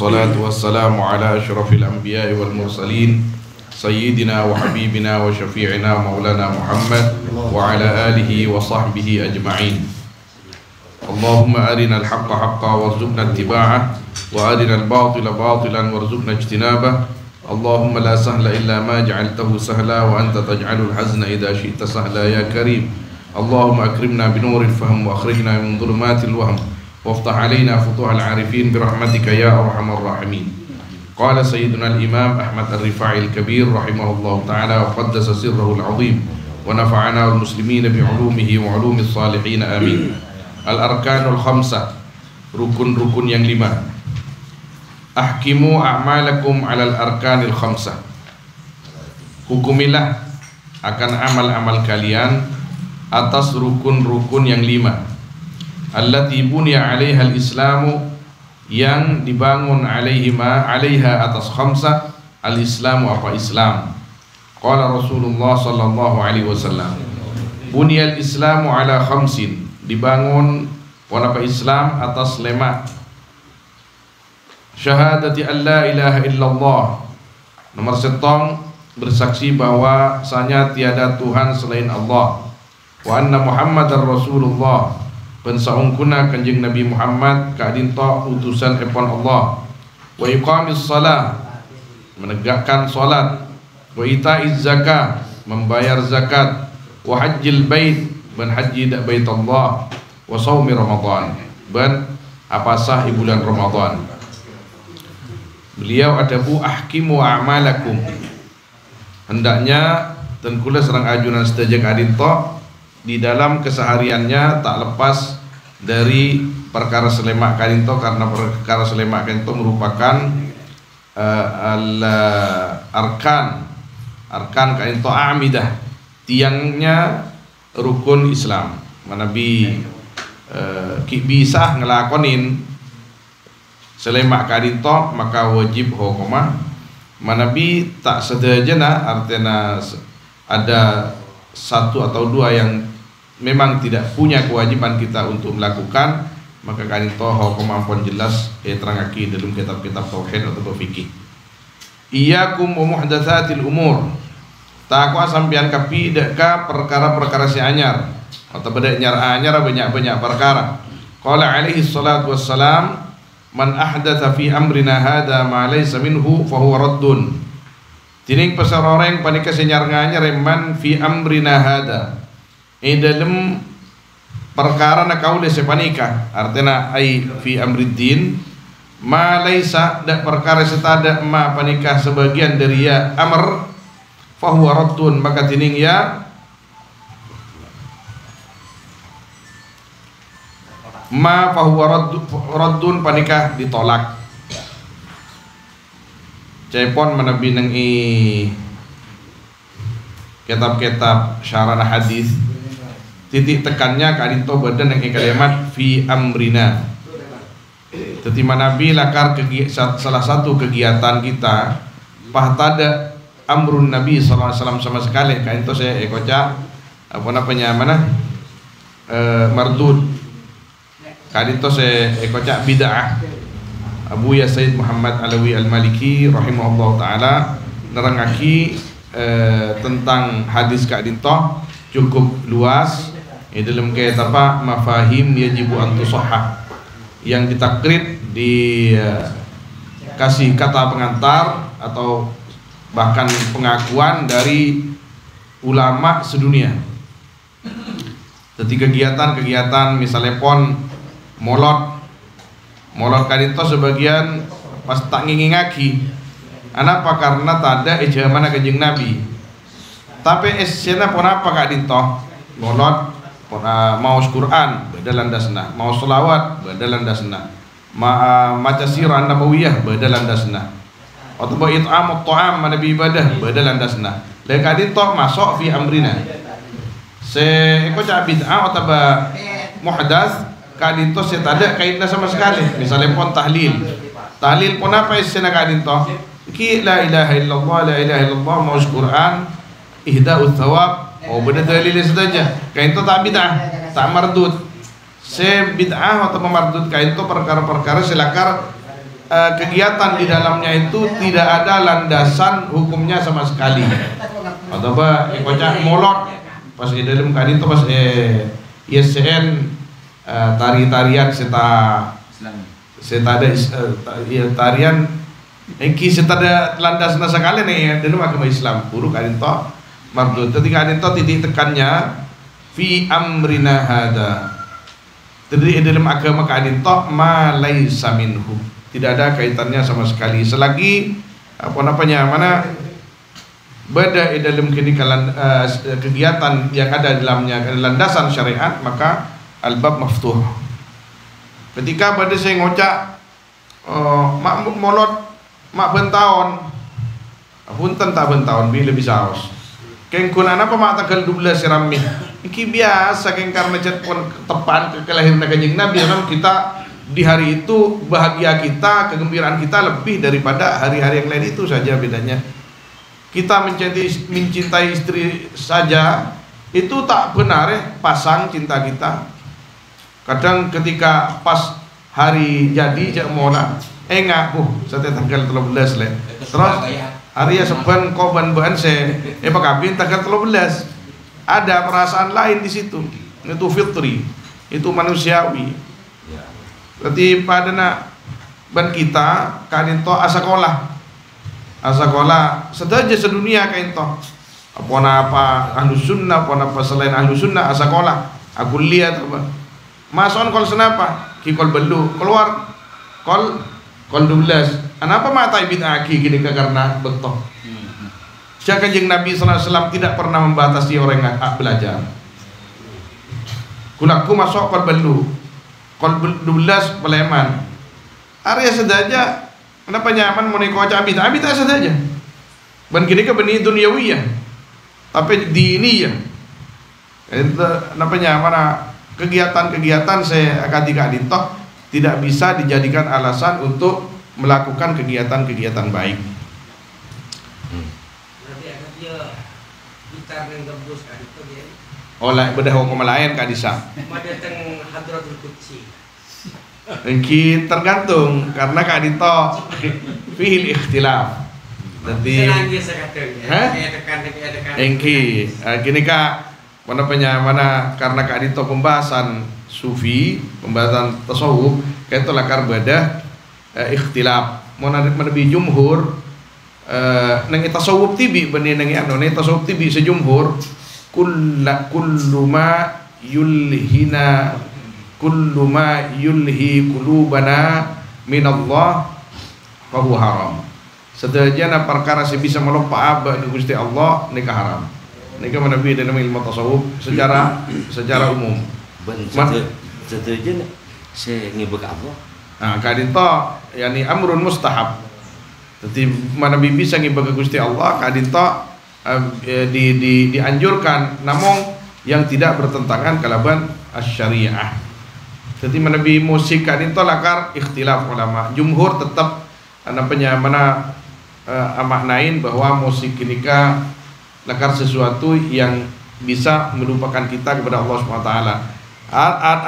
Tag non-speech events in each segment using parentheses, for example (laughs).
والصلاة والسلام على أشرف الأنبياء والمرسلين سيدنا وحبيبنا وشفيعنا مولانا محمد وعلى آله وصحبه أجمعين. اللهم أرنا الحق حقا وارزقنا اتباعه وأرنا الباطل باطلا وارزقنا اجتنابه. اللهم لا سهل إلا ما جعلته سهلا وأنت تجعل الحزن إذا شئت سهلا يا كريم. اللهم أكرمنا بنور الفهم وأخرجنا من ظلمات الوهم. وافتح علينا فتوح العارفين برحمتك يا أرحم الراحمين قال سيدنا الإمام أحمد الرفاعي الكبير رحمه الله تعالى وقدس سره العظيم ونفعنا المسلمين بعلومه وعلوم الصالحين آمين الأركان الخمسة ركن ركن yang lima Ahkimu a'malakum alal arkanil khamsah Hukumilah akan amal-amal kalian atas rukun-rukun yang lima Allati bunya alaiha al-islamu yang dibangun alaihima alaiha atas khamsah al-islamu apa? Islam. Qala Rasulullah sallallahu alaihi wasallam Bunya al-islamu ala khamsin. Dibangun apa Islam atas lima syahadati an la ilaha illallah. Nomor setong bersaksi bahwa sanya tiada Tuhan selain Allah. Wa anna Muhammadar Rasulullah pensaungkuna kanjeng Nabi Muhammad kadinto utusan epon Allah. Wa iqamis salah menegakkan salat. Wa ita'iz zakat membayar zakat. Wa hajjil bait menhaji dak bait Allah. Wa saumi Ramadan. Ban apa sah bulan Ramadan? Beliau ada bu ahkimu a'malakum. Hendaknya dan kula serang ajunan sedajak adinto di dalam kesehariannya tak lepas dari perkara selemak kadinto karena perkara selemak kadinto merupakan uh, al arkan arkan kadinto amidah tiangnya rukun Islam. Manabi uh, bisa ngelakonin selemak kadinto maka wajib hukuma manabi tak sederhana artinya ada satu atau dua yang memang tidak punya kewajiban kita untuk melakukan maka kadinto hukuma pun jelas eh terangaki dalam kitab-kitab tauhid atau fikih. Iyakum wa muhdatsatil umur. Takwa sampean kapi deka perkara-perkara si anyar? Atau beda nyar anyar banyak-banyak perkara. Qala alaihi salatu wassalam man ahdatha fi amrina hada ma laysa minhu fa huwa raddun. Tining pasar orang panika senyar nganya reman fi amrina hada e dalam perkara na kaule sepanika artinya ai fi amriddin ma laysa da perkara setada ma panika sebagian dari ya amr fa huwa raddun maka tining ya ma fahuwa raddun panikah ditolak. Cepon menebi nengi kitab-kitab syarana hadis titik tekannya kadito badan yang kalimat fi amrina. Tetima Nabi lakar salah satu kegiatan kita pahtada amrun Nabi SAW sama sekali. Itu saya ekoca apa namanya mana? E, mardud. Kadito se ekocak bid'ah. Abu Ya Said Muhammad Alawi Al-Maliki rahimahullah taala nerangaki eh, tentang hadis kadito cukup luas di dalam kitab apa mafahim yajibu an tusahhah yang ditakrit di eh, kasih kata pengantar atau bahkan pengakuan dari ulama sedunia. Jadi kegiatan-kegiatan misalnya pon molot molot kadito sebagian pas tak ngingingaki Kenapa? Karena tada ijamana kajing Nabi. Tapi esena pun apa kadito molot mau Quran beda landasna mau selawat beda landasna ma maca sirah nabawiyah beda landasna atau it'am ta'am nabi ibadah beda landasna lain kadito masuk fi amrina. Se eko bid'ah atau muhdas kadinto saya tak ada sama sekali. Misalnya pun tahlil. Tahlil pun apa isinya kadinto ki la ilaha illallah la ilaha illallah mau Quran ihda'u thawab oh benda dalil saja kain itu tak bid'ah tak mardud se bid'ah atau memardutkan itu perkara-perkara selakar uh, kegiatan di dalamnya itu tidak ada landasan hukumnya sama sekali. Atau apa kocak molot pas di dalam kan itu pas eh ISN uh, tari-tarian seta seta ada uh, tarian. Engki seta ada landas nasa kali nih dalam agama Islam. Buruk kan itu mardut ketika kan itu titik tekannya fi amrina hada jadi dalam agama kadin tok ma laisa minhu. Tidak ada kaitannya sama sekali. Selagi apa namanya mana beda dalam kenikalan uh, kegiatan yang ada dalamnya landasan syariat maka albab maftuh. Ketika pada saya ngocak uh, mak molot mak bentaon punten tak bentaon bila bisa aus. Kengkunan apa mak tagal dubla sirami Iki biasa kan karena cat pun tepan ke kelahiran kanjeng Nabi memang kita di hari itu bahagia kita, kegembiraan kita lebih daripada hari-hari yang lain itu saja bedanya. Kita mencintai mencintai istri saja itu tak benar ya pasang cinta kita. Kadang ketika pas hari jadi cak mona enggak uh sate tanggal 13 le. Terus hari ya sepen koban bahan se eh pak kabin tanggal 13 ada perasaan lain di situ. Itu fitri itu manusiawi. Berarti pada nak ban kita kadinto asakola asakola sedaja sedunia kainto apa apa ahlu sunnah apa apa selain ahlu sunnah asakola aku lihat apa. Mason kol senapa? Kikol belu keluar. Kol kol 12 kenapa mata bid'ah gini karena betul Siapa kanjeng Nabi SAW tidak pernah membatasi orang yang belajar. Kulaku masuk kol belu, kol 12 peleman. Area sedaja, kenapa nyaman mau nikah abid? Abid saja. Ben kini ke benih duniawi ya, tapi di ini ya. Kenapa nyaman kegiatan-kegiatan saya akan tidak tidak bisa dijadikan alasan untuk melakukan kegiatan-kegiatan baik. Oleh bedah hukum lain kak Disa. Engki tergantung karena kak Dito fihil ikhtilaf. Nanti Engki gini kak. Mana penya mana karena kak Dito pembahasan sufi pembahasan tasawuf kayak itu lakar bedah eh, ikhtilaf. Mau nabi jumhur eh, nang tasawuf tibi benih nang anu nang tasawuf tibi sejumhur kulla kullu ma yulhina kullu ma yulhi qulubana min Allah fa huwa haram sedajana perkara sing bisa melompat abah di Gusti Allah nikah haram. Nikah nabi dalam ilmu tasawuf secara secara umum. Sedajana saya ngibek Allah nah kadinto yani amrun mustahab. Jadi mana bisa ngibek Gusti Allah kadinto Eh, di, di, dianjurkan. Namun yang tidak bertentangan kalaban syariah jadi menabi musik kan itu lakar ikhtilaf ulama. Jumhur tetap namanya mana uh, amaknain bahwa musik ini lakar sesuatu yang bisa melupakan kita kepada Allah SWT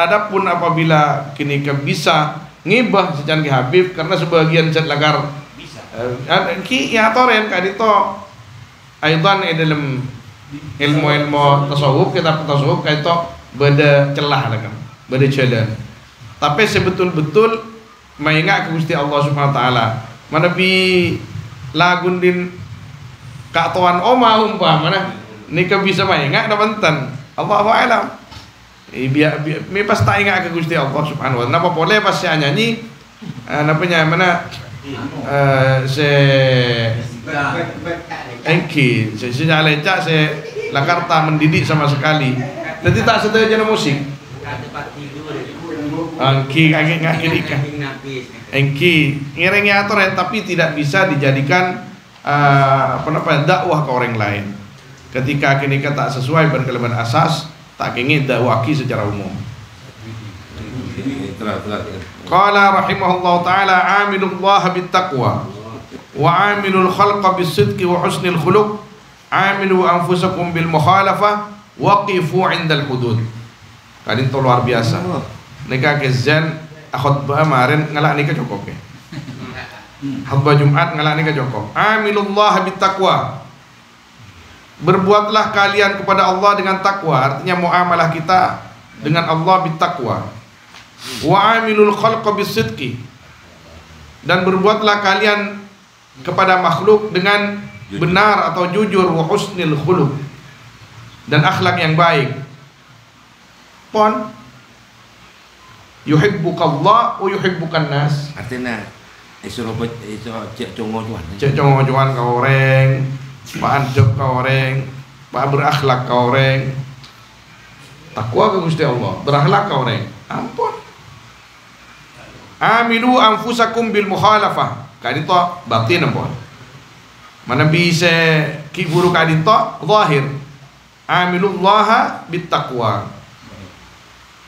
Adapun apabila kini bisa ngibah sejan Habib karena sebagian zat lakar bisa. Uh, ki ya toren kadito aidan dalam ilmu-ilmu tasawuf kita tasawuf kayak itu beda celah lah kan. Beda celah tapi sebetul-betul mengingat ke Gusti Allah Subhanahu wa taala. Mana bi lagun din kak tuan oma umpamana ini ke bisa mengingat ada benten Allah alam biar biar pas tak ingat ke Gusti Allah Subhanahu wa taala napa boleh pas saya nyanyi apa mana uh, se Enki, saya lecak, saya Lakarta mendidik sama sekali. Jadi tak setuju jenis musik. Engki kaki kaki nikah. Engki ngiringi aturan tapi tidak bisa dijadikan uh, apa namanya dakwah ke orang lain. Ketika kini tak sesuai dengan kelebihan asas, tak ingin dakwaki secara umum. Qala rahimahullah taala amilullah bittaqwa wa amilul khalqa bisidqi wa husnil khuluq amilu anfusakum bil mukhalafah waqifu indal hudud. Kan itu luar biasa. Nika ke zen khutbah kemarin ngalak nika cukup ke. Khutbah Jumat ngalak nika cukup. Amilullah bittaqwa. Berbuatlah kalian kepada Allah dengan takwa, artinya muamalah kita dengan Allah bittaqwa. Wa amilul khalqa bisidqi. Dan berbuatlah kalian kepada makhluk dengan benar atau jujur wa husnil khuluq dan akhlak yang baik. Pon yuhibbukallah wa yuhibbukan nas. Artinya isu robot isu cek congo cuan. Cek congo cuan kau orang, pak anjok kau orang, pak berakhlak kau orang. Takwa ke Gusti Allah, berakhlak kau orang. Ampun. Amilu anfusakum bil mukhalafah. Kali itu batin ampun. Mana bisa ki guru kali itu zahir. Amilullaha bit taqwa.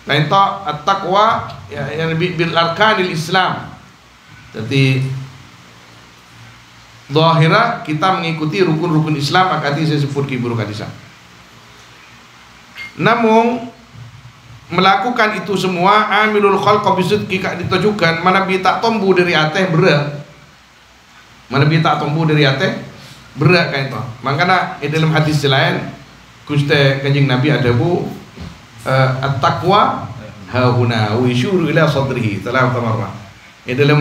Lain to at-taqwa ya yang bil arkanil Islam. Jadi Zahira kita mengikuti rukun-rukun Islam akati saya sebut ki buruk hadisa. Namun melakukan itu semua amilul khalqa bisidqi kak ditujukan mana bi tak tombu dari ateh berat. Mana bi tak tombu dari ateh berat kan itu. Makanya dalam hadis lain kuste kanjeng Nabi ada bu uh, at-taqwa hauna wa yashuru ila sadrihi salam tamarra ini dalam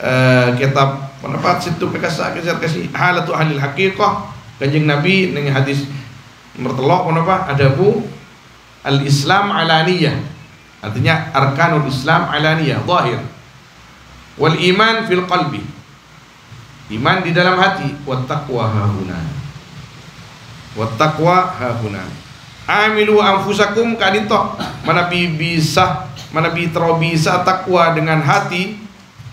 uh, kitab pendapat situ kekasa kejar kasih halatu ahli haqiqah. Kanjeng nabi dengan hadis nomor telok kenapa ada bu al islam alaniyah. Artinya arkanul islam alaniyah zahir. Wal iman fil qalbi. Iman di dalam hati. Wat taqwa hauna wat taqwa hauna amilu anfusakum kadito mana bisa mana bitro bisa takwa dengan hati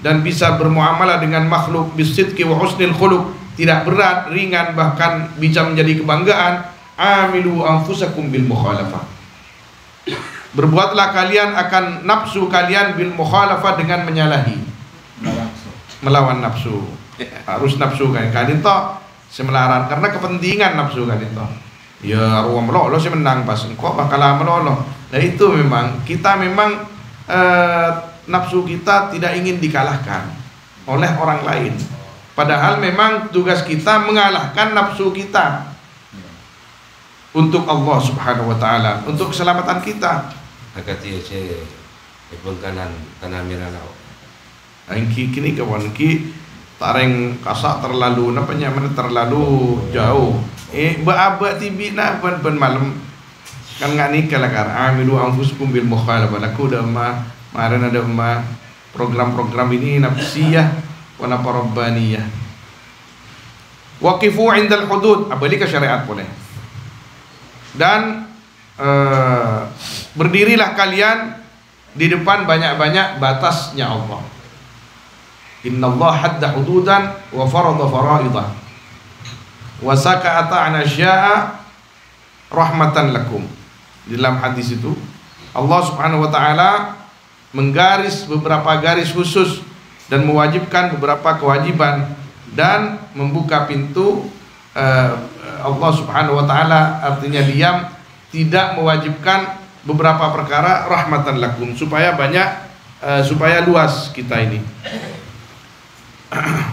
dan bisa bermuamalah dengan makhluk bisidqi wa husnil khuluq. Tidak berat ringan bahkan bisa menjadi kebanggaan. Amilu anfusakum bil mukhalafah. Berbuatlah kalian akan nafsu kalian bil mukhalafah dengan menyalahi. Melawan nafsu. Harus nafsu kan. Kadito semelaran karena kepentingan nafsu kadito ya ruang melolo sih menang pas. Kok bakal melolo nah itu memang. Kita memang eh, nafsu kita tidak ingin dikalahkan oleh orang lain. Padahal memang tugas kita mengalahkan nafsu kita. Untuk Allah subhanahu wa ta'ala untuk keselamatan kita. Agak dia saya kanan tanah merah Angki kini kawan ki tareng kasak terlalu napa nyaman terlalu jauh. Eh berabad tibi na ban ban malam. Kan ngak nikah lah kar amilu anfusukum bil mukhalafah. Ma kemarin ada program-program ini nafsiyah wa rabbaniyah waqifu indal hudud. Apalagi ke syariat boleh. Dan uh, berdirilah kalian di depan banyak-banyak batasnya Allah. Inna Allah hadda hududan wa farada faraidah wa saka'ata an asya'a rahmatan lakum. Di dalam hadis itu Allah Subhanahu wa taala menggaris beberapa garis khusus dan mewajibkan beberapa kewajiban dan membuka pintu uh, Allah Subhanahu wa taala artinya diam tidak mewajibkan beberapa perkara rahmatan lakum supaya banyak uh, supaya luas kita ini. (clears throat)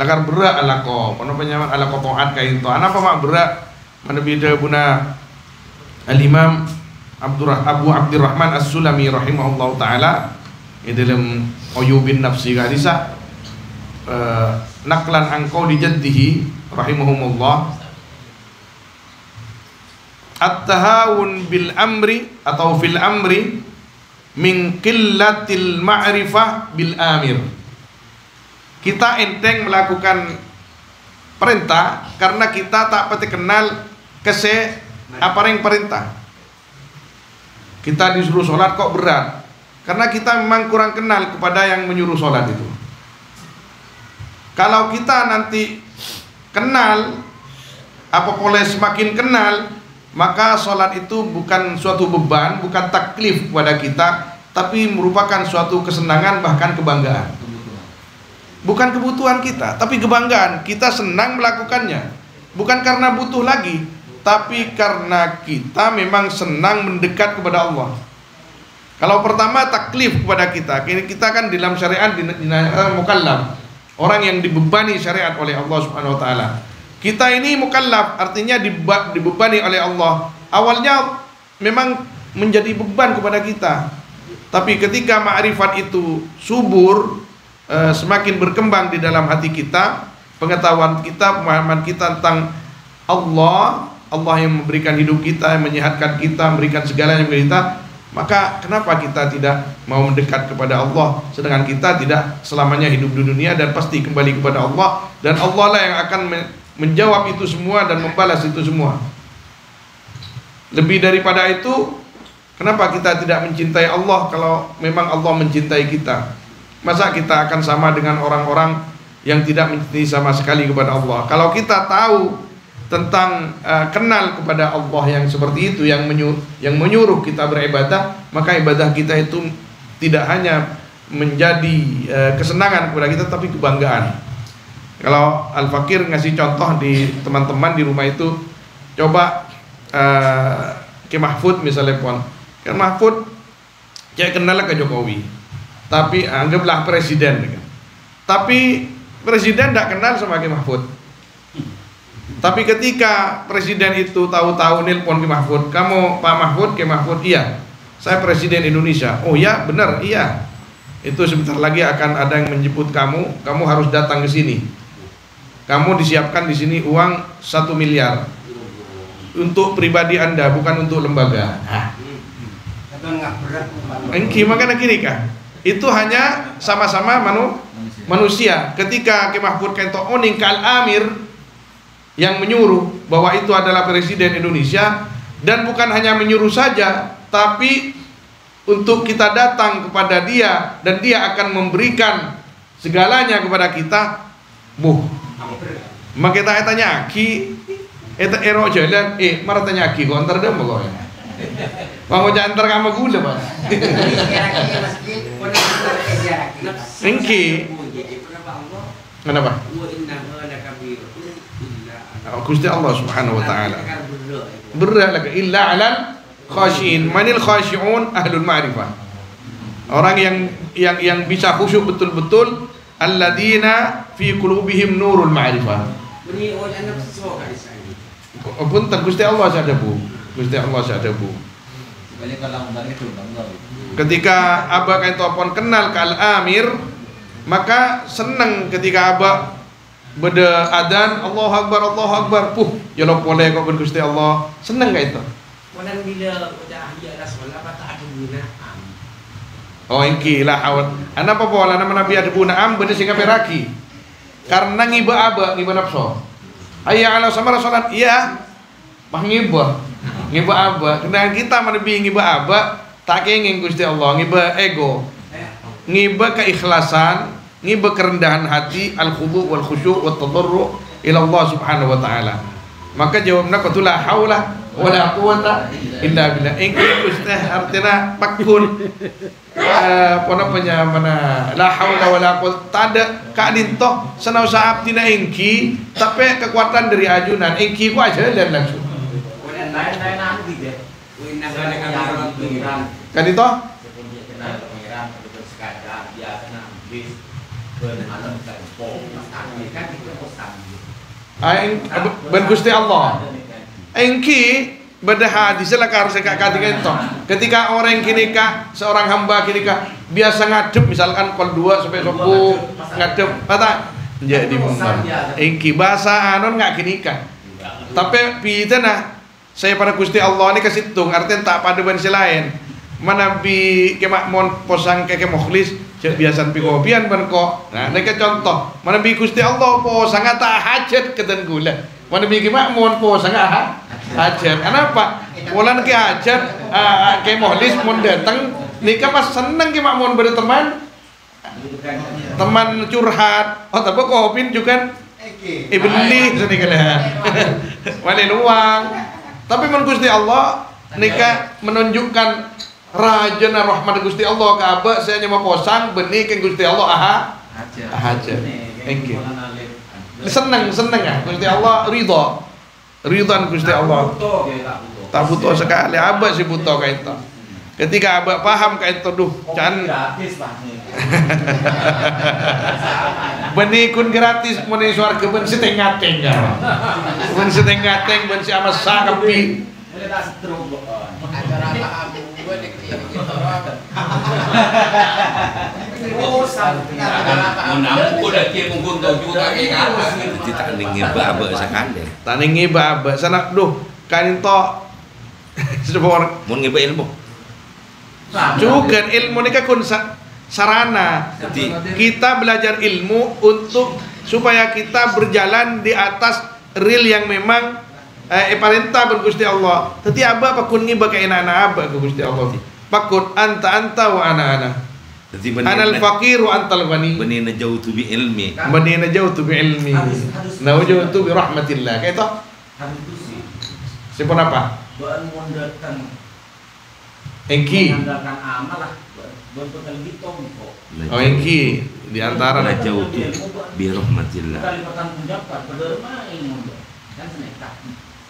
Lakar berak ala ko kono penyaman ala ko toat kain to apa mak berak? Mana bida buna al imam Abdurrah Abu Abdurrahman As-Sulami rahimahullah taala di dalam Uyubin Nafsi hadisa uh, naklan angkau di jaddihi rahimahumullah at-tahawun bil amri atau fil amri min qillatil ma'rifah bil amir. Kita enteng melakukan perintah karena kita tak pati kenal kese apa yang perintah kita disuruh sholat kok berat karena kita memang kurang kenal kepada yang menyuruh sholat itu kalau kita nanti kenal apa boleh semakin kenal maka sholat itu bukan suatu beban bukan taklif kepada kita tapi merupakan suatu kesenangan bahkan kebanggaan Bukan kebutuhan kita, tapi kebanggaan. Kita senang melakukannya. Bukan karena butuh lagi, tapi karena kita memang senang mendekat kepada Allah. Kalau pertama taklif kepada kita, kini kita kan dalam syariat dinamakan mukallaf. Orang yang dibebani syariat oleh Allah Subhanahu wa taala. Kita ini mukallaf artinya dibebani oleh Allah. Awalnya memang menjadi beban kepada kita. Tapi ketika ma'rifat itu subur, eh, semakin berkembang di dalam hati kita, pengetahuan kita, pemahaman kita tentang Allah, Allah yang memberikan hidup kita, yang menyehatkan kita, memberikan segalanya kepada kita, maka kenapa kita tidak mau mendekat kepada Allah sedangkan kita tidak selamanya hidup di dunia dan pasti kembali kepada Allah dan Allah lah yang akan menjawab itu semua dan membalas itu semua. Lebih daripada itu, kenapa kita tidak mencintai Allah kalau memang Allah mencintai kita? Masa kita akan sama dengan orang-orang yang tidak mencintai sama sekali kepada Allah? Kalau kita tahu tentang uh, kenal kepada Allah yang seperti itu yang menyuruh, yang menyuruh kita beribadah maka ibadah kita itu tidak hanya menjadi uh, kesenangan kepada kita tapi kebanggaan. Kalau Al Fakir ngasih contoh di teman-teman di rumah itu coba uh, ke Mahfud misalnya pun. Ke Mahfud kayak kenal ke Jokowi tapi anggaplah presiden. Tapi presiden tidak kenal sama Ki Mahfud tapi ketika presiden itu tahu-tahu nelpon ke Mahfud, kamu Pak Mahfud ke Mahfud, iya, saya presiden Indonesia. Oh ya, benar, iya. Itu sebentar lagi akan ada yang menjemput kamu, kamu harus datang ke sini. Kamu disiapkan di sini uang satu miliar untuk pribadi anda, bukan untuk lembaga. Engki makanya gini kah? Itu hanya sama-sama manu, manusia. Ketika ke Mahfud kento oning kal amir yang menyuruh bahwa itu adalah presiden Indonesia dan bukan hanya menyuruh saja tapi untuk kita datang kepada dia dan dia akan memberikan segalanya kepada kita. Buh. Maka kita tanya ki eta ero jalan? Eh marah tanya ki kok antar dem kok mau antar kamu gula pak. Engki Kenapa? Gusti Allah Subhanahu wa taala. Berat lagi illa alal khasyin. Manil khasyiun ahlul ma'rifah. Orang yang yang yang bisa khusyuk betul-betul alladzina fi qulubihim nurul ma'rifah. Punten Gusti Allah sada bu. Gusti Allah sada bu. Ketika Abah kain topon kenal ke Al-Amir Maka senang ketika Abah beda adan Allah Akbar Allah Akbar. Puh ya lo boleh kok Gusti Allah. Seneng gak itu? Walan bila udah ya Rasulullah tak ada guna Oh ingki lah awal Anak apa pola nama Nabi ada guna am benda sehingga peraki Karena ngiba aba ngiba nafsu. Ayah ala sama Rasulullah iya. Mah ngiba. Ngiba aba. Kena kita menebi ngiba aba Tak ingin Gusti Allah. Ngiba ego. Ngiba keikhlasan ngiba kerendahan hati al khudu wal khusyuk wa tadarru ila Allah subhanahu wa taala. Maka jawabnya kau la haula wala quwata illa billah. Ingki ustah artinya pakun uh, pona punya mana? La haula wala quwata tada kadin toh senau saab tina ingki tapi kekuatan dari ajunan. Ingki ku aja dan langsung. Kadin toh Aing ben Gusti Allah. Engki beda hadis lah harus kak ketika itu. Ketika orang kini kak seorang hamba kini kak biasa ngadep misalkan kol dua sampai subuh ngadep kata jadi mumbar. Engki bahasa anon nggak kini kak. Tapi pita nah saya pada Gusti Allah ini kesitung artinya tak pada bensi lain. Mana bi kemak mon posang keke mukhlis Cek biasan pikopian ban kok. Nah, nek contoh, mana bi Gusti Allah po sangat tak hajat keten gula. Mana bi makmun po sangat hajat. Kenapa? Wulan ke hajat ke mohlis mun datang nikah pas seneng ke makmun berteman teman curhat oh tapi kopin juga ibn li sini kalian (laughs) wali luang tapi men Gusti Allah nikah menunjukkan Raja na rahmat Gusti Allah ka saya nyama posang benih kan Gusti Allah aha aja. Thank you. Seneng seneng ya Gusti Allah ridho. Ridho Gusti Allah. Tak butuh sekali aba sih butuh kayak itu. ketika abah paham kayak itu duh can gratis pak nih. (laughs) benih kun gratis meni suarga ben setengah tengah ben setengah teng ben si amas sakapi Ini tak gue nih gitu orang. Oh, sampai Acara apa abu. Menang ko dah kira mungkin tahu juga. Jadi tak ning iba sakande. taningi abah sana duh itu (laughs) sudah orang Mun ngiba ilmu. juga ilmu ini kan sarana Jadi kita belajar ilmu untuk supaya kita berjalan di atas real yang memang eh, parenta bergusti Allah. Tetapi abah pakun ngiba kayak anak abah ke gusti Allah. Pakun anta anta wa ana ana. jadi Anal benih fakir wa antal ghani. benih na jauh tu bi ilmi. Manina jauh tu bi ilmi. Nah jauh tu bi rahmatillah. Kayak itu. Habis itu sih, Siapa apa? buat mengandalkan Engki. mengandalkan amal lah. Bentuk lebih tom kok. Oh Engki di antara na jauh tu bi rahmatillah. Kan.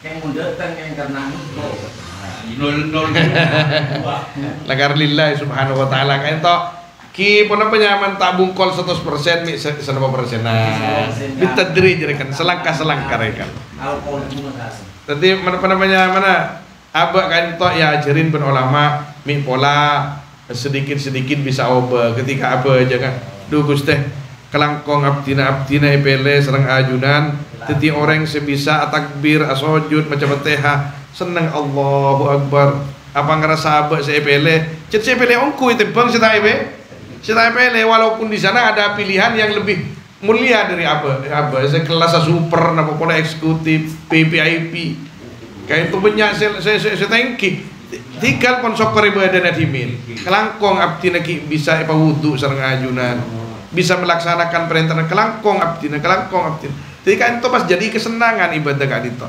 Yang muda kan yang karena itu. Nol nol. Lagar lillahi subhanahu wa ta'ala itu Ki pun apa nyaman tabung kol 100% mi se- senapa persen nah ditadri jadi kan selangkah selangkah kan masih. Tadi mana apa namanya mana abah kan itu ya ajarin pen ulama mi pola sedikit sedikit bisa oba ketika apa jangan duh gusti kelangkong abdina abdina ipele serang ajunan teti orang sebisa takbir asojud macam teha seneng Allahu Akbar. Apa ngerasa abah saya pele cet saya pele ongku itu bang saya ibe saya pele walaupun di sana ada pilihan yang lebih mulia dari apa apa sekelas super napa pola eksekutif PPIP kayak itu banyak saya saya saya, saya thanki tinggal pon sokor ibadah nadimin kelangkong abdi naki bisa apa wudhu sareng ajunan bisa melaksanakan perintah kelangkong abdi kelangkong abdi jadi kan itu pas jadi kesenangan ibadah kan itu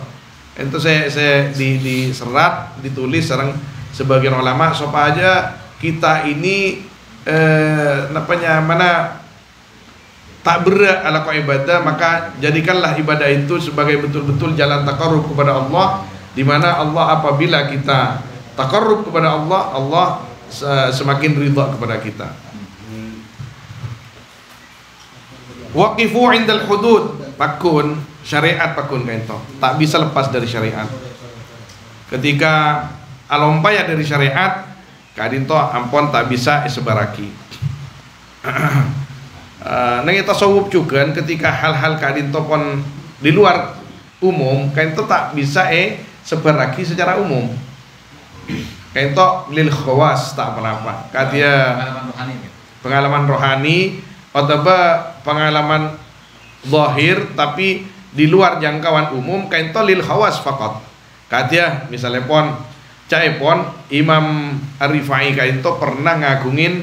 itu saya saya di diserat ditulis sareng sebagian ulama supaya aja kita ini eh napanya mana tak berat ala ibadah maka jadikanlah ibadah itu sebagai betul-betul jalan takarrub kepada Allah di mana Allah apabila kita takarrub kepada Allah Allah se- semakin ridha kepada kita waqifu indal hudud. Pakun syariat pakun kain to tak bisa lepas dari syariat. Ketika alompaya dari syariat kadin to ampon tak bisa sebaraki Uh, (clears throat) nang tasawuf juga ketika hal-hal kadin to pon di luar umum kain to tak bisa eh sebar lagi secara umum. (clears throat) Kain to lil khawas tak apa-apa. Kadia Pengalaman rohani. pengalaman rohani atau pengalaman zahir tapi di luar jangkauan umum kain to lil khawas fakot kadia misalnya pon cai pon Imam Arifai kain to pernah ngagungin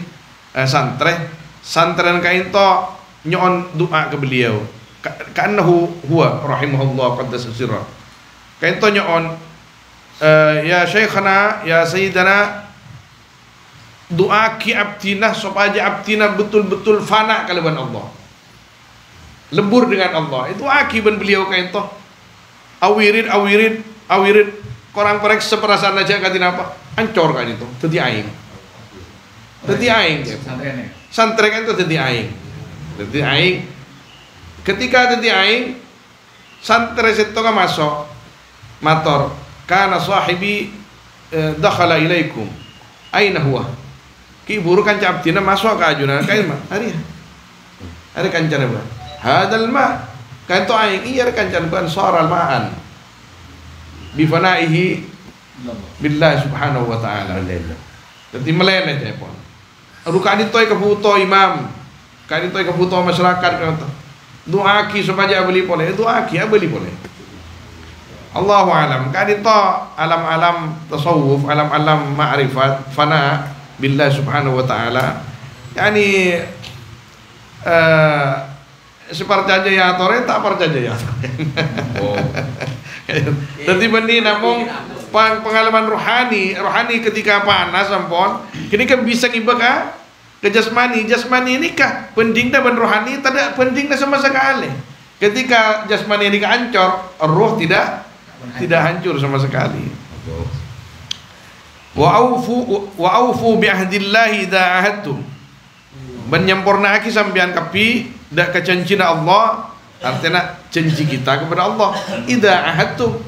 eh, santre. Santren kain to nyon doa ke beliau. Ka- ka'annahu huwa rahimahullah qaddas sirra kain to nyon eh, ya syekhana ya sayyidana doa ki abdina supaya abdina betul-betul fana kalaban Allah lebur dengan Allah. Itu akibat beliau kain toh. Awirid awirid awirid. Korang korek seperasaan aja katin apa ancor kan itu. Tadi aing. Tadi aing. Santrek itu tadi aing. Tadi aing. Ketika tadi aing santre itu kan masuk. Mator. Kana sahibi eh, dakhala ilaikum. Aina huwa? Ki buru kan abdina masuk ke ajunan kain mah. Hari hari kancan apa hadal ma kan to aing iya kancan ban soral ma'an. Bifanaihi billah subhanahu wa ta'ala. Jadi meleleh aja pon Aduh kan itu kebuto imam. Kan itu kebuto masyarakat kan doa ki supaya beli boleh. Doa ki beli boleh. Allahu alam. Kan itu alam-alam tasawuf alam-alam ma'rifat fana billah subhanahu wa ta'ala. Yani eh seperti aja ya atore tak percaya ya Oh, (laughs) jadi benih namun peng- pengalaman rohani. Rohani ketika panas ampun. Kini kan bisa ngibak ah, ke jasmani. Jasmani ini kah? Pentingnya ben rohani tidak pentingnya sama sekali. Ketika jasmani ini hancur roh tidak tidak hancur sama sekali. Wa aufu wa aufu bi ahdillahi idza ahadtum. Menyempurnakan sambian kapi dak kecancina Allah artinya janji kita kepada Allah. Idza ahadtum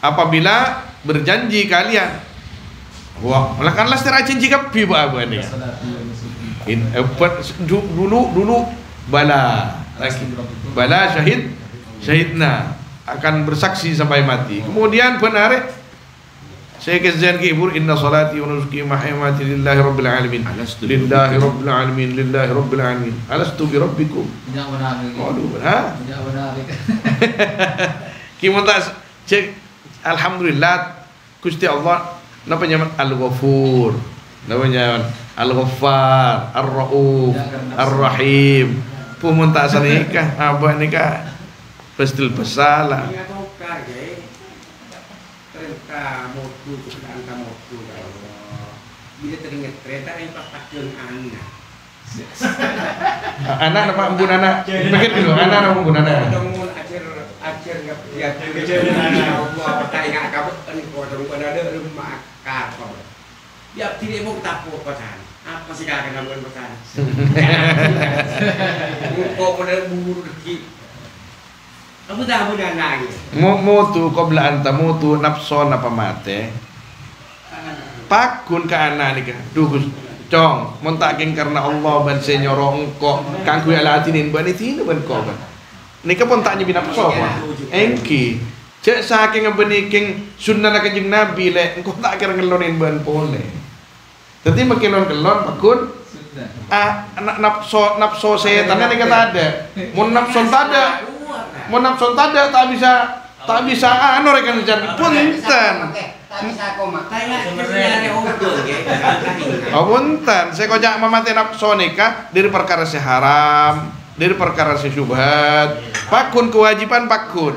apabila berjanji kalian wah melakanlah secara janji kapi apa ni? In du- dulu dulu bala. Lagi bala syahid syahidna. Akan bersaksi sampai mati. Kemudian benar saya kezian ke ibu inna salati wa nusuki wa mamati lillahi rabbil alamin. Alastu lillahi rabbil alamin lillahi rabbil alamin. Alastu bi rabbikum. Tidak waduh ha Tidak (laughs) kita tak cek alhamdulillah Gusti Allah napa nyaman? Al-ghafur. Napa nyaman? Al-ghaffar ar-rauf ar-rahim. Pumun tak sanikah apa nikah. Pastil pasalah Ingat tokar ya. Kereta motu angka motu ya Allah. Bila teringat kereta yang papakeun anak. (laughs) anak napa ampun anak pikir dulu anak napa ampun anak ajar ajar ngap dia ya Allah tak ingat kamu ini kau dong ada rumah kau. Ya tidak mau tapu pesan. Apa sih kakek namun pesan? Kau pada buru deki. Kamu dah mudah nangis. Mu mutu qabla anta mutu nafson apa mate? Pakun ke anak ni kan duh cong mun tak karena Allah ban se nyoro engko kangku ala atinin ban itu ban ko ban nika pun tak nyebi nafso apa engki. Cek saking ngabeni king sunnah nak kanjeng nabi le engko tak kira ngelonin ban pole Jadi makin non kelon pakun. Ah na- nafso nafso setan ni kata ada. Mun nafso tak ada mun nafso tak ada tak bisa tak bisa anu rek kan punten Tak bisa koma. Tanya sebenarnya unggul ya. Oh punten, saya kocak memati nafsu nikah dari perkara si haram, dari perkara si syubhat. Pakun kewajiban pakun.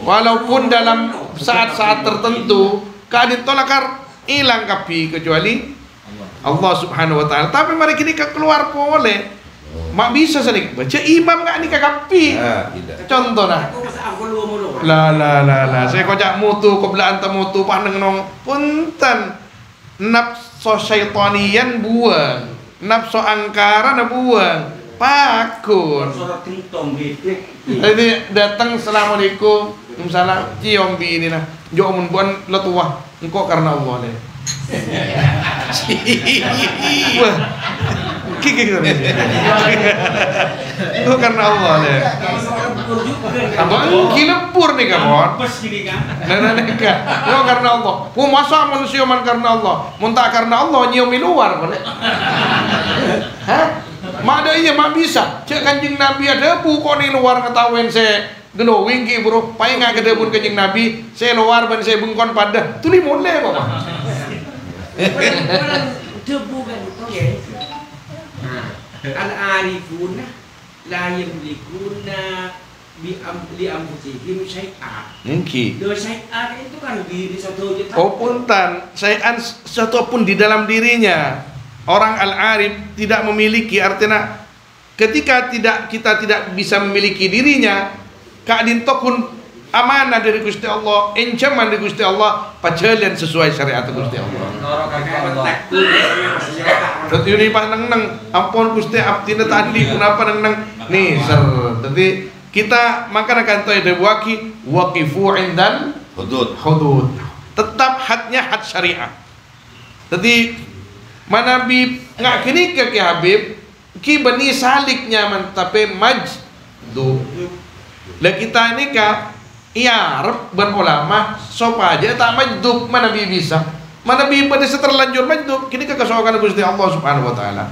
Walaupun dalam saat-saat tertentu keadaan tolakar hilang kapi kecuali Allah Subhanahu wa taala. Tapi mari kini keluar boleh. Mak bisa sanik baca imam nggak nikah kapi. Ah, tidak. Contoh nah. Aku masa aku lu mulu. La la la la. Saya kocak mutu qabla anta mutu pandeng nong punten. Nafsu syaitanian buang. Nafsu angkara na buang. Pakun. Tintong gitu. Jadi datang assalamualaikum. Salam cium bi ini nah. Jo mun buan letuah. Engkau karena Allah deh. (laughs) Wah. Kiki gitu. Engkau karena Allah deh. Abang kilepur nih kawan. Kan. Nah, neka. Yo karena Allah. Ku masa manusia man karena Allah. Mun tak karena Allah nyium di luar boleh. Hah? Mak ada iya mak bisa. Cek kanjeng Nabi ada bu kok di luar ngetawain saya glowing ki bro. Pai nggak gede pun kanjeng Nabi. Saya luar ban saya bengkon pada. Tuli mulai bapak. Debu kan itu ya. Al arifuna la yamlikuna bi am li anfusihim syai'a. Nengki. Do syai'a itu kan diri satu aja. Oh puntan, saya satu pun di dalam dirinya orang al-arif tidak memiliki artinya ketika tidak kita tidak bisa memiliki dirinya kadin tokun amanah dari Gusti Allah, ancaman dari Gusti Allah, pacalian sesuai syariat Gusti Allah. Dadi ini pas neng neng, ampun Gusti abdina tadi kenapa neng neng nih ser. Jadi kita makan akan tahu ada waki wakifu indan Hudud. hudud. Tetap hadnya had syariah. Mana bib nggak kini ke Habib ki bani salik nyaman tapi maj do. Lah kita ini ka iya Arab ban sop aja tak majdub mana bi bisa. Mana bi pada seterlanjur majdub kini ke kesokan Gusti Allah Subhanahu wa taala.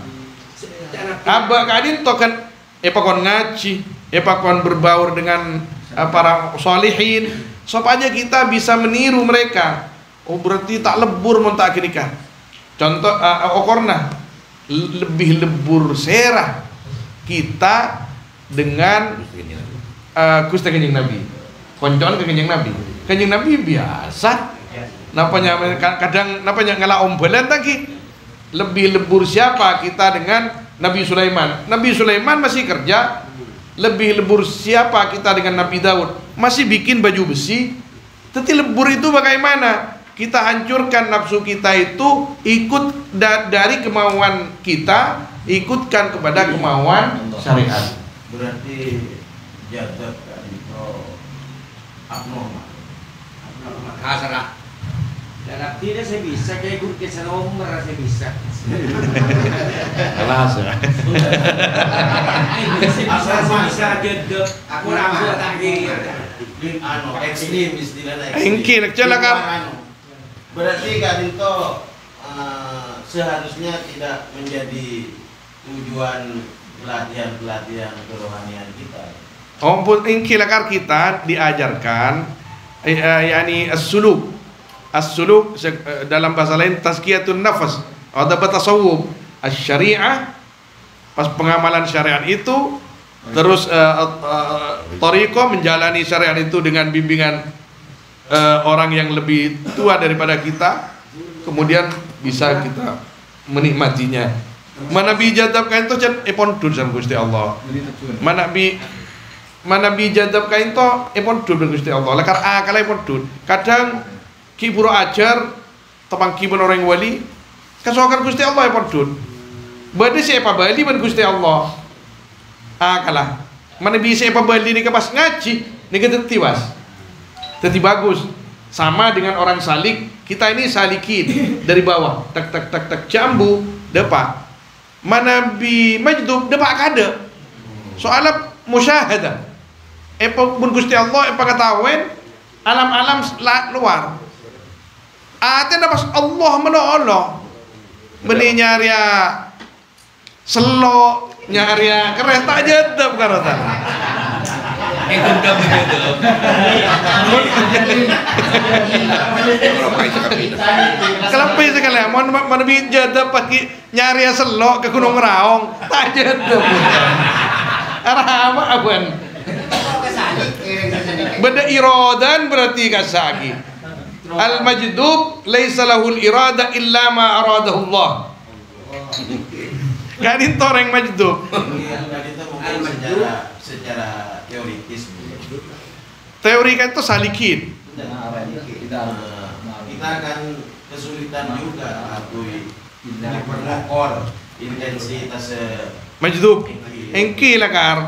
Abah kadin to kan epakon ngaji, epakon berbaur dengan eh, para solihin. Sop aja kita bisa meniru mereka. Oh berarti tak lebur mun tak nikah. Contoh uh, okorna lebih lebur serah kita dengan uh, Kanjeng Nabi. Koncon ke Kanjeng Nabi. Kanjeng Nabi biasa. Napanya kadang napanya ngala ombelan lagi. Lebih lebur siapa kita dengan Nabi Sulaiman? Nabi Sulaiman masih kerja. Lebih lebur siapa kita dengan Nabi Daud? Masih bikin baju besi. Tetapi lebur itu bagaimana? kita hancurkan nafsu kita itu ikut da- dari kemauan kita ikutkan kepada kemauan syariat Berarti itu abnormal. Hasrah. Dan artinya saya bisa kayak guru kisah nomor saya bisa. kelas ya Asal saya bisa jadab. Aku rambut kira. Anu ekstrim istilahnya. Engki, nak celah, Kak. Anu. Berarti Kak eh, seharusnya tidak menjadi tujuan pelatihan-pelatihan kerohanian kita. Oh, pun ingki lakar kita diajarkan eh, eh, yakni as-suluk. As-suluk eh, dalam bahasa lain tazkiyatun nafas. Atau tasawuf. As-syariah pas pengamalan syariat itu terus eh, eh, toriko menjalani syariat itu dengan bimbingan orang yang lebih tua daripada kita kemudian bisa kita menikmatinya. Mana bi jadab kain to cen? Epon sama Gusti Allah. Mana bi mana bi jadab kain to epon dur sama Gusti Allah. Lekar a kala epon dur kadang ki buru ajar tepang ki ben orang wali kasokan Gusti Allah epon dur Bade siapa bali ban Gusti Allah. Ah kalah. Mana bisa apa bali ni ke pas ngaji ni ke tiwas jadi bagus. Sama dengan orang salik kita ini salikin dari bawah. Tak tak tak tak jambu depak. Mana bi majdub depak kada. Soalnya musyahadah apa pun Gusti Allah apa ketahuan alam-alam la- luar Ate pas Allah menolong Beni nyari selo nyari kereta jedep karena Itu udah begitu. Kelampai sekali, mau mana bija dapat ki nyari selok ke Gunung Raung, tak jedep. Arah apa abuan? Beda iradan berarti kasagi. Al majdub laisa lahul irada illa ma aradahu Allah. Kan itu orang majdub. Dito mungkin secara teoritis Teori kan itu salikin. Kita akan kesulitan juga akui mempermokor intensitas eh, Majdub. Engki lah kar.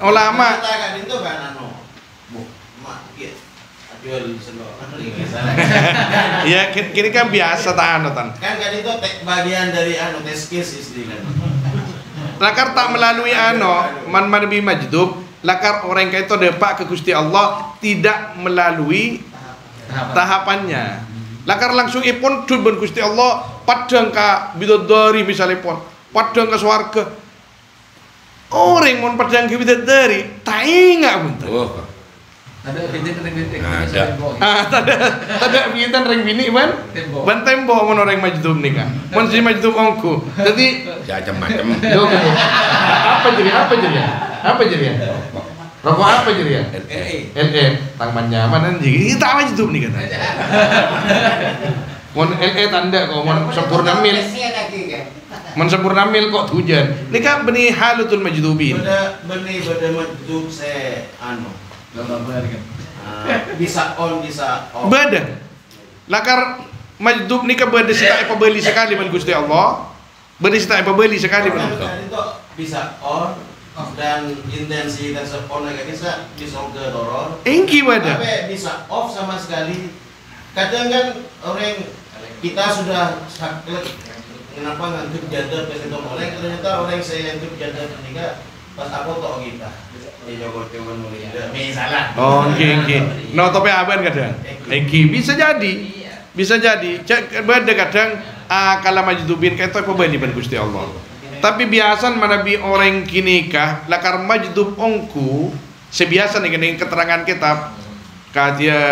Ulama Dito kan anu. Iya. Ya ki- kini kan biasa tan tan. Kan Dito te- bagian dari anu test case istilahnya. Lakar tak melalui ano man man bi majdub lakar orang itu depak ke Gusti Allah tidak melalui tahapannya. Lakar langsung ipun dun Gusti Allah padang ka bidadari misalnya pun padang ke swarga. Orang mon padang ke bidadari tak ingat pun. tak. Oh, Ada pinjam pinjam Ada. Ah, tada tada biitan ring bini ban Tembok. ban tembok mon orang majdub nih kan. Mon si majdub ongku. Jadi macam-macam. Yo, gitu. apa jadi apa jadi apa jadi rokok apa jadi ya Eh, LE tangman nyaman anjing kita hidup nih kata mon LE tanda kok mon sempurna mil mon sempurna mil kok hujan ini kan benih halutul majdubin Beda benih beda majdub se anu. Kan. eh, bisa on bisa off. beda lakar majdub ni kan beda sita apa beli sekali man Gusti Allah beda sita apa beli sekali man bisa on dan intensitas on agak bisa bisa ke doror. engki beda Tapi bisa off sama sekali. Kadang kan orang kita sudah saklek kenapa ngantuk jadab ke situ mulai ternyata orang saya ngantuk jadab ketika pas aku tok kita di Joko Cuman Mulia misalnya Oh, engki engki. No tope aban kadang. Engki bisa jadi. Bisa jadi. Cek beda kadang ah kala majdubin kayak apa bani ban Gusti Allah. Tapi biasa mana bi orang kini kah lakar majdub ongku sebiasa nih kini keterangan kitab kadia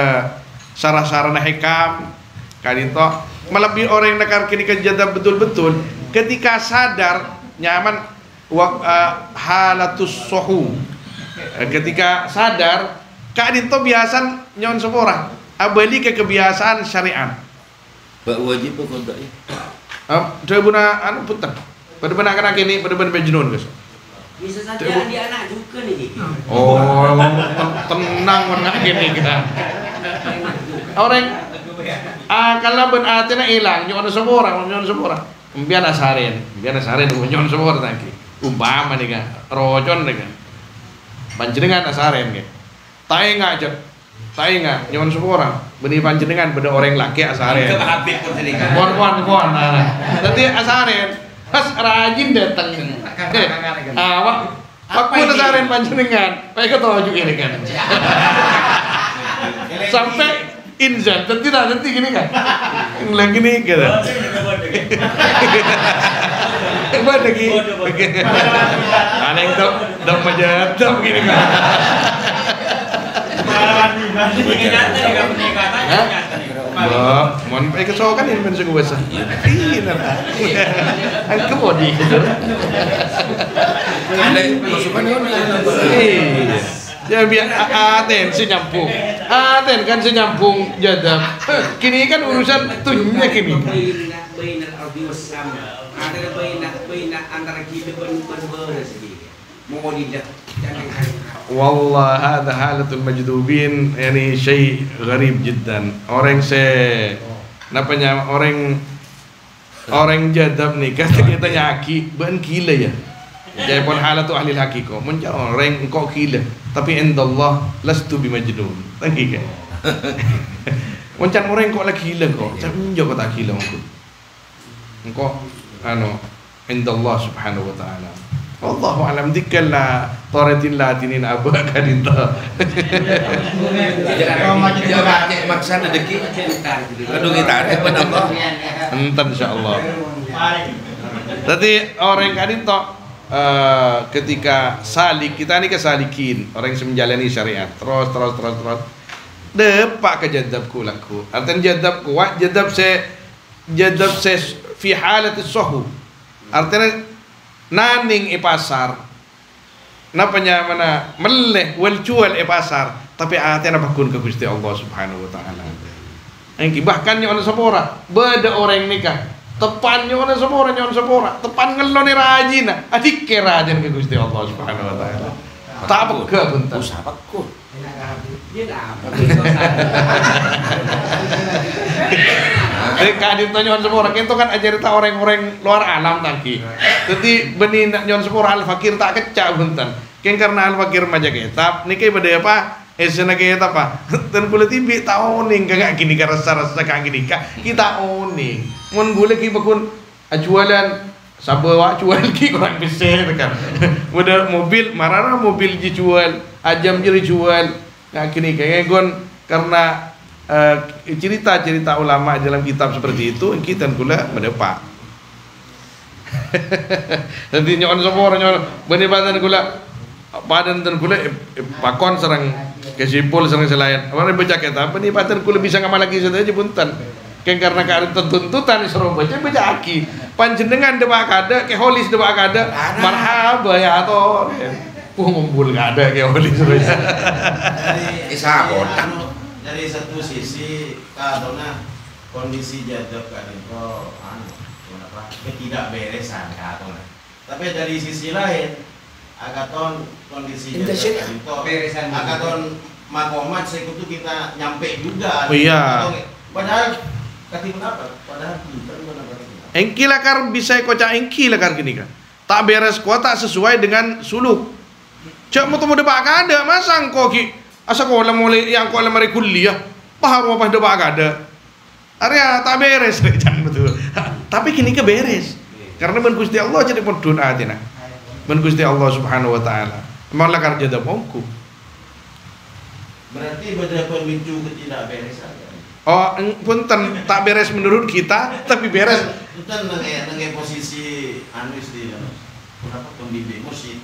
sarah-sarana hikam kadito malah bi orang nakar kini kejada betul-betul ketika sadar nyaman wak ah, halatus sohu ketika sadar kadito biasa nyon sepora abali ke kebiasaan syariat Pak wajib kok tak ya? Dia guna anu putar. Pada benar kan kini pada benar majnun guys. Bisa saja dia anak juga nih. Oh, ten- tenang mana kini kita. Orang Ah kalau ben atina hilang nyon seorang nyon seorang. Biar asaren, biar asaren nyon seorang lagi. Umpama nih kan, rojon nih kan. Panjenengan asaren kan. Tai ngajak, tai nggak nyon seorang. Beni panjenengan beda orang laki asaren. Ke Habib pun sini kan. Pon pon pon. Nanti asaren, pas rajin datang. Awak Aku asaren panjenengan, kayak ketemu juga ini kan. (laughs) Sampai inzan, nanti nanti gini kan. Lagi nih gitu. (laughs) Coba lagi. Ada yang tuh dong majatap gini kan. Wah, mohon pakai kesokan ini men suku bahasa. Iya nah. Aku mau di gitu. Masukannya Iya. Ya biar aten si nyampung. Aten kan si nyampung jadam. Kini kan urusan tuhnya kini antara kita benar-benar sedih. Mawalidah Wallah hada halatul majdubin yani syai gharib jiddan. Orang se napanya orang orang jadab nikah kita nyaki ben kila ya. Jadi pun halatu ahli hakiko menjawab orang engkau kila tapi indallah lastu bimajdum. Tangi kan. (laughs) Mencan orang kau lagi gila kau. Macam kau tak gila engkau Engkau ano indallah subhanahu wa ta'ala Wallahu alam dikalla taratin latinin abu kadinta. Jangan maksa rezeki. Aduh kita ada pun Allah. Entar insyaallah. Tadi orang kadinta eh, ketika salik kita ini kesalikin orang yang menjalani syariat terus terus terus terus depak ke jadabku laku artinya jadabku wa jadab se jadab se fi halat sohu artinya naning i pasar napanya mana meleh wal jual i pasar tapi artinya bakun ke Gusti Allah Subhanahu wa taala. Engki bahkan nyon sepora beda orang nikah. Tepan nyon sepora nyon sepora tepan ngeloni rajina adik ke rajin ke Gusti Allah Subhanahu wa taala. Tak bakul. Dia dah apa? (laughs) Jadi kadin to nyon sepora kento kan ajarita orang-orang luar alam tadi. Jadi benih nak nyon sepora al fakir tak kecak punten. Ken karena al fakir maja kitab niki beda apa? Esena kita apa? (laughs) Dan kulit tibi tak oning kagak gini ka rasa kagak gini kita oning. Mun boleh ki bakun jualan sabawa jual ki (laughs) kurang bisa kan. (laughs) Udah mobil marana mobil dijual, ajam jadi jual. Nah kini kayak gon karena eh, cerita-cerita ulama dalam kitab seperti itu kita kula mendepak. (laughs) Nanti nyon semua nyon benih badan kula badan dan kula pakon serang kesimpul serang selain. Orang baca kitab benih badan kula bisa ngamal lagi saja punten. Kan karena keadaan tuntutan suruh baca baca aki. Panjenengan debak kada, ke holis debak kada, marhaba ya atau Puh ngumpul gak ada ke holis (laughs) Isa kotak. Dari satu sisi karena kondisi jadab kan itu anu apa ketidakberesan katona tapi dari sisi lain agaton kondisi jadab itu Beresan. agaton makomat sekutu kita nyampe juga Oh iya. padahal kati apa padahal kita menapa Engki lakar bisa kocak engki lakar gini kan. Tak beres kuota sesuai dengan suluk. Cak mau temu debak kada masang kok Asa kau mulai yang kau lemari kuliah. Paham apa debak kada. Area tak beres (laughs) jangan betul. Tapi kini ke beres. Karena ben Gusti Allah jadi pedun atina. Ben Gusti Allah Subhanahu wa taala. Emang lakar jada mongku. berarti beda pemicu ketidakberesan? Oh, punten tak beres menurut kita, tapi beres itu nenge nenge posisi anu istilah kenapa pembimbing musik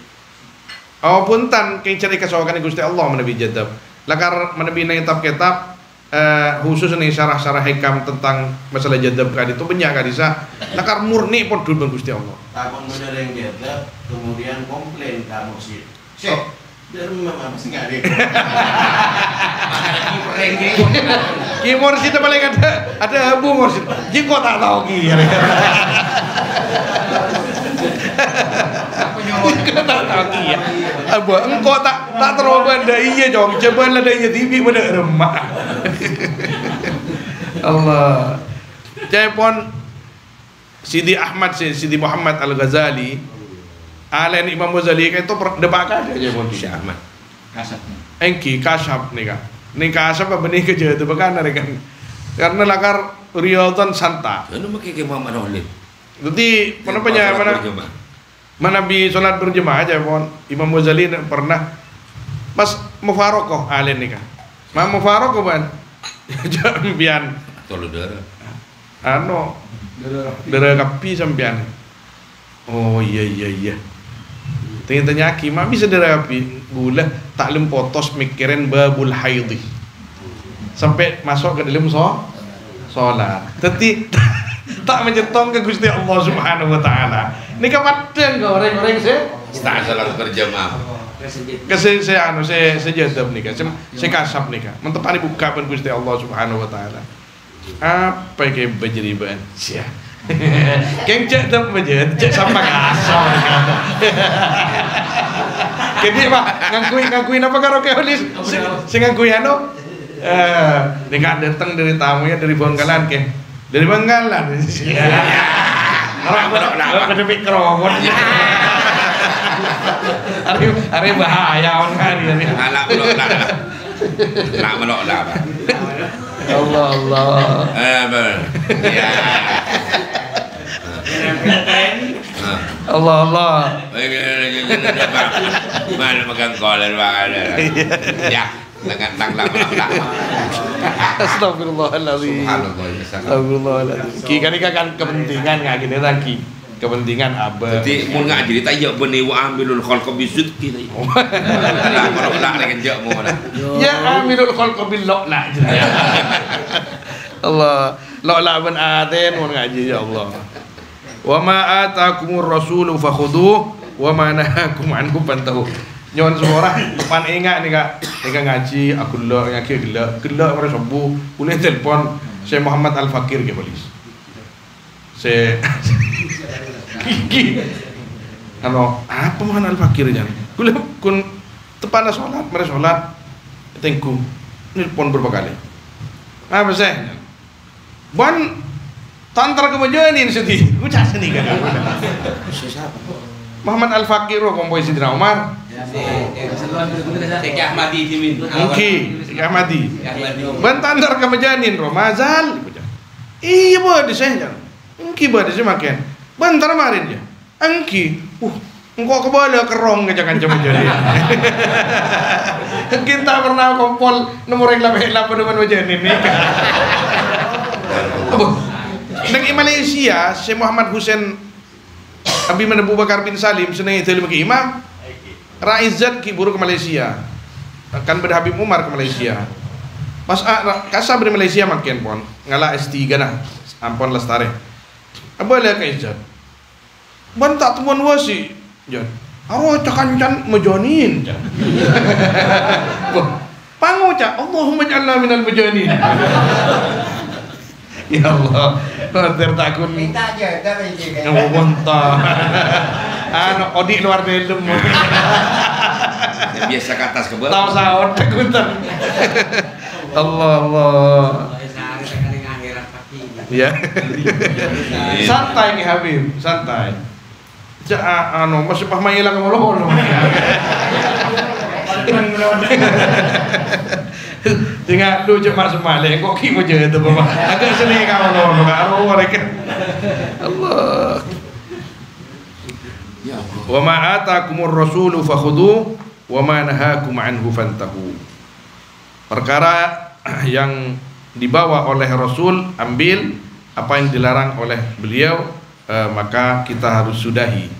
Oh punten keng cari kesowakan Gusti Allah menabi jadab. Lakar menabi nang kitab kitab eh, khusus nih syarah-syarah hikam tentang masalah jadab kan itu banyak bisa. Lakar murni pun dulu Gusti Allah. takon model yang jadab kemudian komplain ke musik Oh. Syekh dari mama masih nggak ada Ki paling ada ada abu mursid. Ji kok tak tahu ki. (laughs) Kok tak tahu ki ya. Abu engkau tak tak teroban dah iya jong. Coba lah dah iya tibi pada remak. Allah. Pun Sidi Ahmad Sidi Muhammad Al Ghazali, Alen Imam Ghazali kan itu debat aja je pun Syekh Ahmad. Kasat. Engki kasap nih kak. Nih kasap apa benih kerja itu bukan kan? Karena lakar Riyadhan Santa. Anu makai ke Muhammad Walid. Jadi mana punya mana mana bi sholat berjemaah aja pun Imam Ghazali pernah pas mufarokoh alen nih kak. Ma mufarokoh ban. (laughs) Jangan bian Tolu darah. anu dere kapi sampean. Oh iya iya iya. Tanya tanya aki, mak bisa dere kapi gula tak lem potos mikirin babul haidhi. Sampai masuk ke dalam so sholat. Tapi (laughs) tak menyetong ke Gusti Allah Subhanahu wa taala. Ini kapan ke orang-orang saya Tak salah berjamaah. Kasi saya anu saya sejadab nih kan, saya, saya kasap nih kan. Mentepani buka pun Gusti Allah Subhanahu wa taala. Apa yang kayak bajeriban? Sia. (laughs) Keng cek tak bajet, cek sampai kasar. (laughs) Kini pak ngakui ngakui apa karo keolis? Si ngakui anu? Eh, dengan datang dari tamunya dari Bangkalan ke, dari Bangkalan. Kedepik. Hari hari bahaya on hari ini. Anak melok. Nak. Allah Allah. Eh, ber. Ya. Ah. Allah Allah. Mana pegang. Ya, dengan tang melok lah. Astagfirullahaladzim. Ya. Astagfirullahaladzim. Ki kan ini kan kepentingan nggak gini lagi. Kepentingan apa? Jadi mun ngaji tak (laughs) ya beni wa ambilul khalqa bisudqi ta. Lah melok lah dengan jak mu lah. Ya amirul khalqa bil lo'la. Allah. Lo'la ben aten mun ngaji ya Allah. Wa ma atakumur rasulu fakhuduh wa ma nahakum anhu fantahu. Nyon suara depan ingat nih kak, nih ngaji aku gila, gila mereka sembuh, boleh telepon saya Muhammad Al Fakir ke polis. Saya (laughs) Kiki. Ano, apa Muhammad Al Fakir jan? Kule kun tepana sholat, mereka sholat, tengku, nelpon berapa kali. Apa saya? Ban tantar kemudian (laughs) ini sedih, ucap seni kan. Muhammad Al Fakir kok kompoi Sidina Umar. Cek Ahmadi Timin. Mungkin, Ahmadi. Ahmadi. Tantar kemudianin Romazal. Iya boh di saya. Engki boh di saya makan. Bentar marin ya. Engki. Uh, engkau kebala kerong ke jangan cuma jadi. Kita pernah kompol nomor yang lebih lapan dengan wajan ini. Di Malaysia, si Muhammad Hussein Abi Abu Bakar bin Salim senang itu lima imam. Raizat ki buru ke Malaysia. Akan ber Habib Umar ke Malaysia. Pas ah, kasa ber Malaysia makin pon ngala S3 nah. Ampon lestari. Apa lah kaizat? Ban tak temuan wasi. Jan. Aro cakancan mejonin. (laughs) Pangu cak, Allahumma ja'alna minal mujanin. (laughs) ya Allah, nanti takun Minta aja, tapi ini yang muntah. Anu odik luar dalam. Ya, Biasa ke atas ke bawah. Tahu sahur takutan. Allah Allah. Ya. santai nih Habib, santai. Ja, anu masih pah mailang kamu loh. Tinggal lu cuma semale kok ki mo je tu bapak. Agak seni kamu loh, karo mereka. Allah. Ya Allah. Wa ma atakumur rasulu fakhudhu wa ma nahakum anhu fantahu. Perkara yang dibawa oleh Rasul ambil apa yang dilarang oleh beliau eh, maka kita harus sudahi